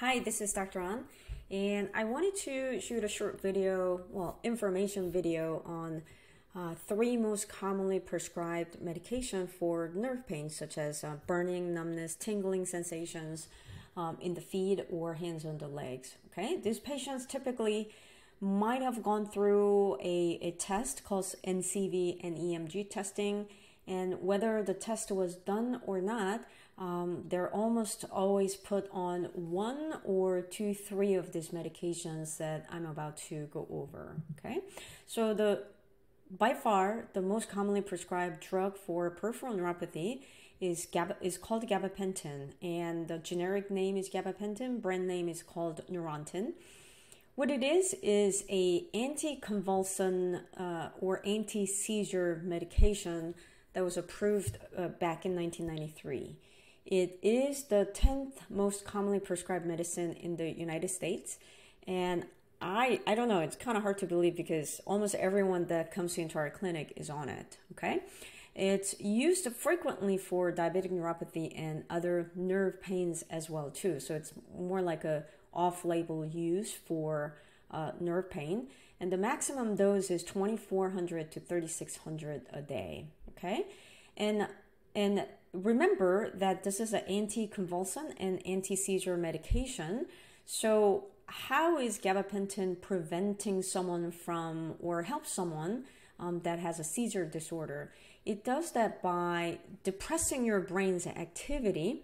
Hi, this is Dr. An, and I wanted to shoot a short video, well, information video on uh, three most commonly prescribed medication for nerve pain, such as uh, burning, numbness, tingling sensations um, in the feet or hands on the legs. Okay, these patients typically might have gone through a, a test called NCV and EMG testing, and whether the test was done or not, um, they're almost always put on one or two, three of these medications that I'm about to go over. Okay, so the by far the most commonly prescribed drug for peripheral neuropathy is is called gabapentin, and the generic name is gabapentin. Brand name is called Neurontin. What it is is a anticonvulsant uh, or anti-seizure medication that was approved uh, back in 1993. It is the 10th most commonly prescribed medicine in the United States. And I, I don't know, it's kind of hard to believe because almost everyone that comes into our clinic is on it. Okay. It's used frequently for diabetic neuropathy and other nerve pains as well too. So it's more like a off-label use for uh, nerve pain. And the maximum dose is 2400 to 3600 a day. Okay. And, and remember that this is an anticonvulsant and anti-seizure medication. So how is gabapentin preventing someone from or help someone um, that has a seizure disorder? It does that by depressing your brain's activity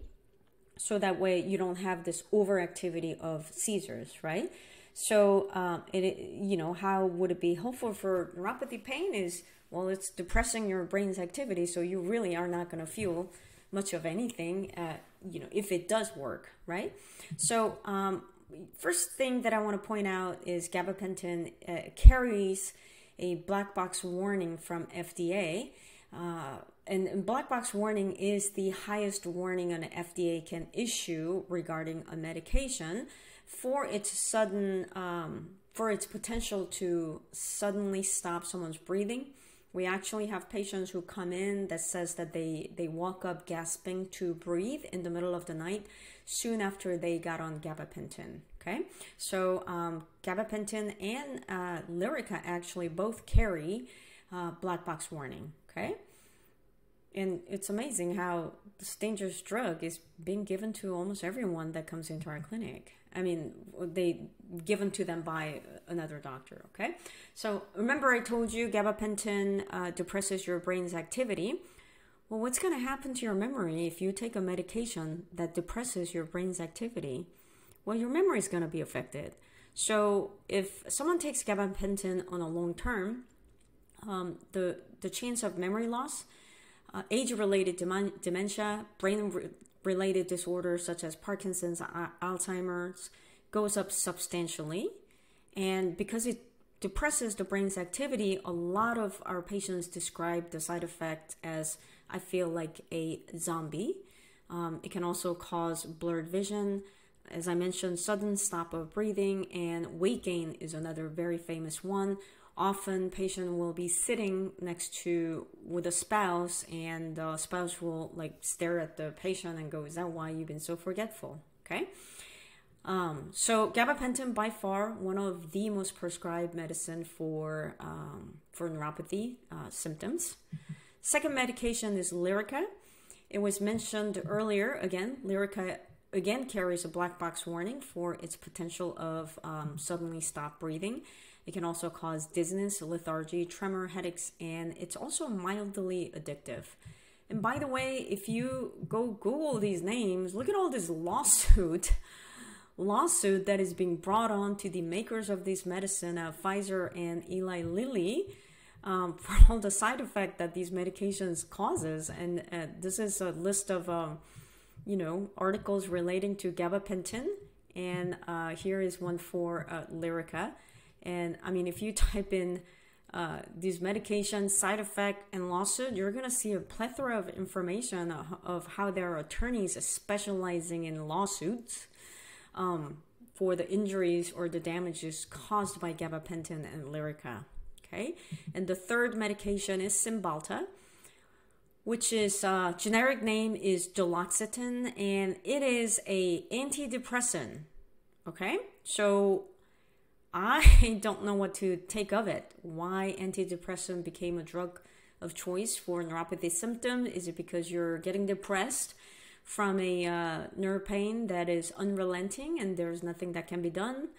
so that way you don't have this overactivity of seizures, right? So, um, it, you know, how would it be helpful for neuropathy pain is well, it's depressing your brain's activity, so you really are not going to feel much of anything, uh, you know, if it does work, right? So, um, first thing that I want to point out is gabapentin uh, carries a black box warning from FDA. Uh, and, and, black box warning is the highest warning an FDA can issue regarding a medication for its sudden, um, for its potential to suddenly stop someone's breathing we actually have patients who come in that says that they, they woke up gasping to breathe in the middle of the night soon after they got on gabapentin. Okay, so um, gabapentin and uh, Lyrica actually both carry uh, black box warning. Okay, and it's amazing how this dangerous drug is being given to almost everyone that comes into our clinic. I mean, they given to them by another doctor. Okay, so remember I told you gabapentin uh, depresses your brain's activity. Well, what's going to happen to your memory if you take a medication that depresses your brain's activity? Well, your memory is going to be affected. So if someone takes gabapentin on a long term, um, the the chance of memory loss, uh, age-related dementia, brain related disorders such as Parkinson's, Alzheimer's goes up substantially. And because it depresses the brain's activity, a lot of our patients describe the side effect as I feel like a zombie. Um, it can also cause blurred vision. As I mentioned, sudden stop of breathing and weight gain is another very famous one often patient will be sitting next to with a spouse and the spouse will like stare at the patient and go is that why you've been so forgetful? Okay? Um, so gabapentin by far one of the most prescribed medicine for um, for neuropathy uh, symptoms. Second medication is lyrica. It was mentioned earlier again lyrica again carries a black box warning for its potential of um, suddenly stop breathing it can also cause dizziness, lethargy, tremor, headaches, and it's also mildly addictive. And by the way, if you go Google these names, look at all this lawsuit lawsuit that is being brought on to the makers of this medicine, uh, Pfizer and Eli Lilly, um, for all the side effect that these medications causes. And uh, this is a list of, um, you know, articles relating to gabapentin. And uh, here is one for uh, Lyrica. And I mean, if you type in uh, these medications, side effect, and lawsuit, you're going to see a plethora of information of, of how there are attorneys specializing in lawsuits um, for the injuries or the damages caused by gabapentin and Lyrica. Okay, and the third medication is Cymbalta, which is uh, generic name is duloxetine, and it is a antidepressant Okay, so I don't know what to take of it. Why antidepressant became a drug of choice for neuropathy symptom? Is it because you're getting depressed from a uh, nerve pain that is unrelenting and there's nothing that can be done?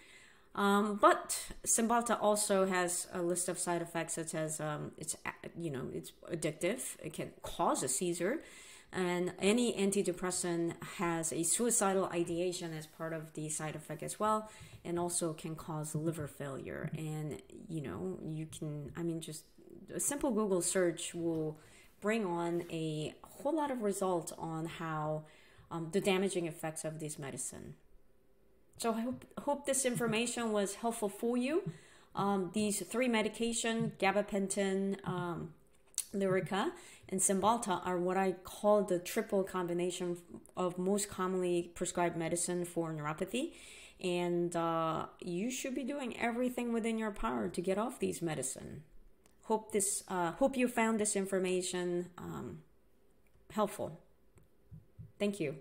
Um, but Cymbalta also has a list of side effects such as um, it's you know it's addictive. It can cause a seizure, and any antidepressant has a suicidal ideation as part of the side effect as well, and also can cause liver failure. And you know you can I mean just a simple Google search will bring on a whole lot of results on how um, the damaging effects of this medicine. So I hope, hope this information was helpful for you. Um, these three medication, gabapentin, um, Lyrica, and Cymbalta are what I call the triple combination of most commonly prescribed medicine for neuropathy. And uh, you should be doing everything within your power to get off these medicine. Hope this. Uh, hope you found this information um, helpful. Thank you.